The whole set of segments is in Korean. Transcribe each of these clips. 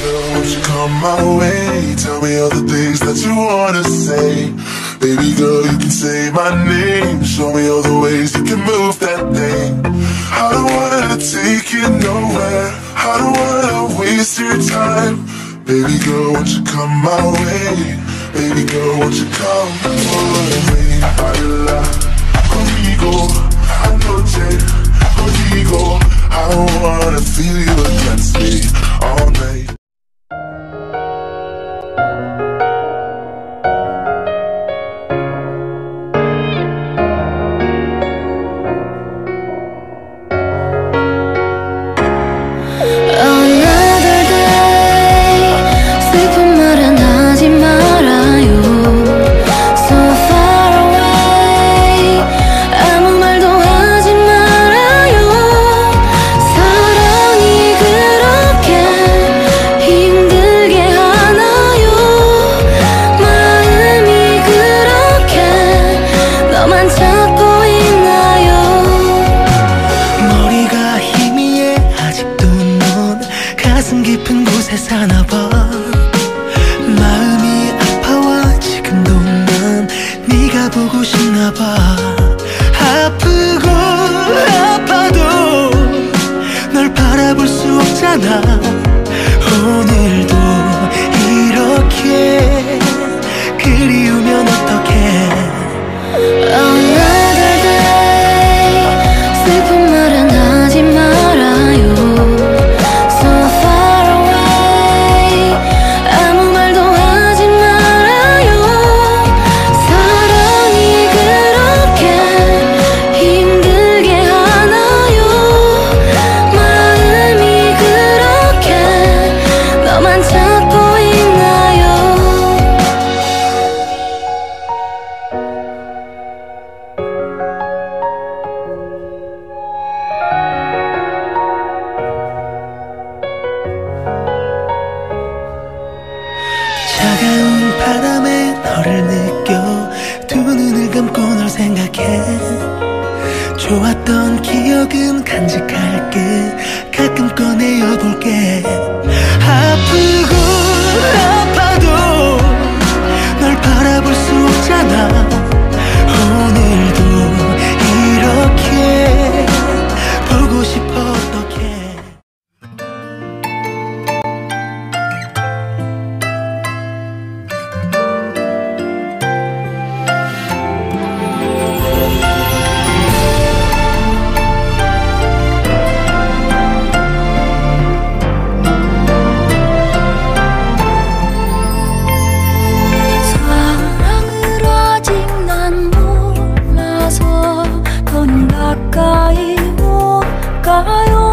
Won't you come my way? Tell me all the things that you wanna say. Baby girl, you can say my name. Show me all the ways you can move that thing. I don't wanna take you nowhere. I don't wanna waste your time. Baby girl, won't you come my way? Baby girl, won't you come my way? Baila conmigo, anoche conmigo. I don't wanna feel you against 살고 싶나 봐. 아프고 아파도 널 바라볼 수 없잖아. 바람에 너를 느껴 두 눈을 감고 널 생각해. 좋았던 기억은 간직할게. 가끔 꺼내어볼게. 아프고 아파도 널 바라볼 수 없잖아. 界を通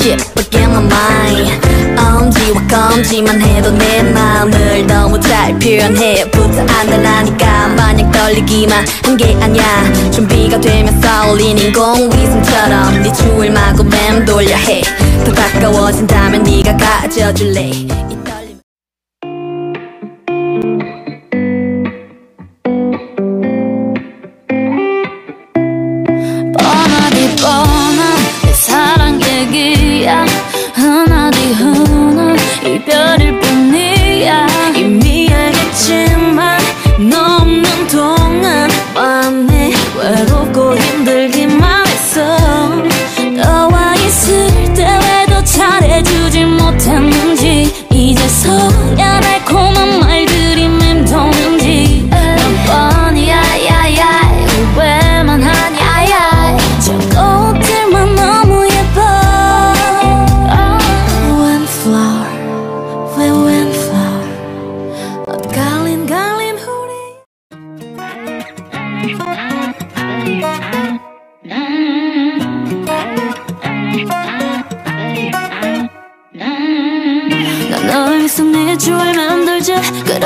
get my mind 엄지와 검지만 해도 내 마음을 너무 잘 표현해 부터 안달나니까. 마냥 떨리기만 한 게 아니야. 준비가 되면 쏠린 인공위성처럼 네 주을 마구 맴돌려 해더 가까워진다면 네가 가져줄래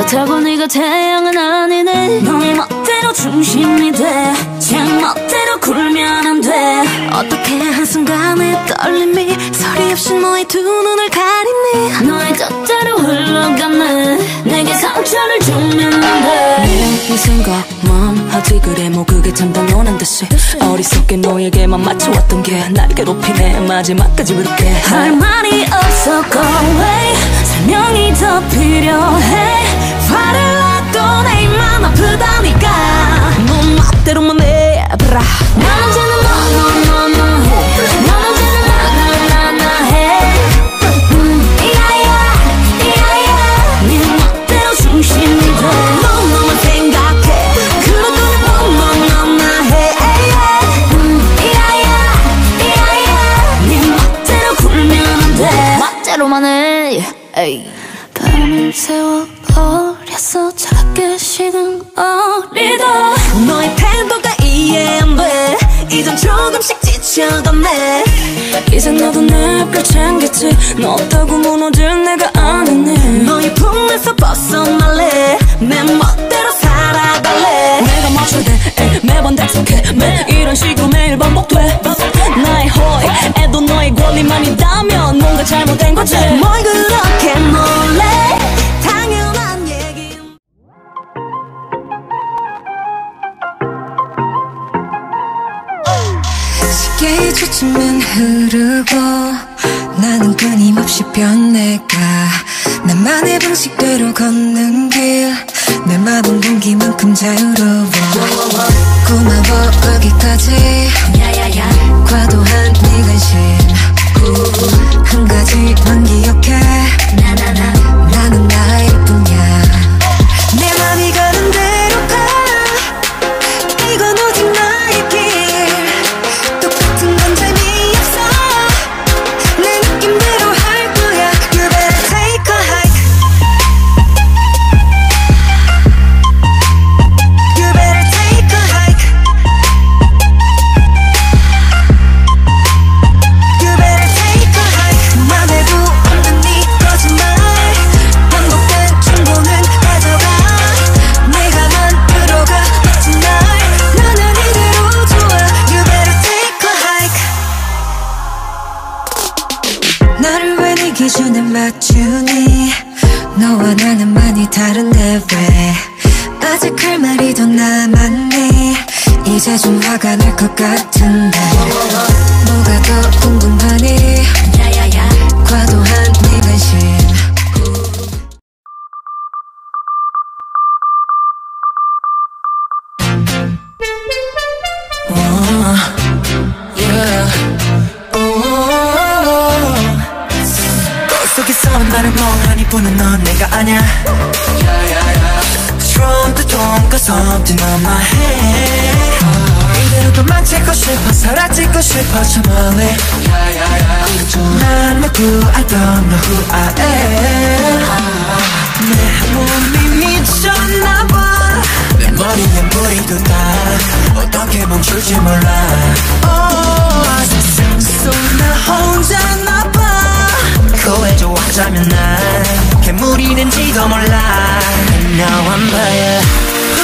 그렇다고 네가 태양은 아니네. 너의 멋대로 중심이 돼제 멋대로 굴면 안돼. 어떻게 한순간에 떨림이 소리 없이 너의 두 눈을 가리니? 너의 뜻대로 흘러가네. 내게 상처를 주면 안돼. 이 생각만 하지 그래 뭐 그게 참 당연한 듯이 어리석게 너에게만 맞춰왔던 게 날 괴롭히네. 마지막까지 그렇게 할 말이 없어 go away 설명이 더 필요해. 화를 놔도 내 입만 아프다니까. 넌 멋대로만 해봐라. 난 언제나 너너너 너 없다고 무너질 내가 아니네. 너의 품에서 벗어날래. 내 멋대로 살아갈래. 내가 돼 에이, 매번 약속해. 매 이런 식으로 매일 반복돼. 나의 호의에도 너의 권리만 있다면 뭔가 잘못된 거지. 뭘 그렇게 놀래? 당연한 얘기 시계의 초침은 흐르고 나는 끊임없이 변해가 나만의 방식대로 걷는 길. 내 마음은 공기만큼 자유로워. 고마워 거기까지. 과도한 네 관심. 한 가지만 기억해. 나는 나일 나를 멍하니 보는 넌 내가 아냐 From the dawn cause something on my head 이대로 도망치고 싶어 사라지고 싶어 저 멀리 난 I don't know who I am. 내 몸이 미쳤나봐. 내 머리엔 뿌리도 다. 어떻게 멈출지 몰라. oh, 좋아하자면 난 괴물이 된지도 몰라. And now I'm by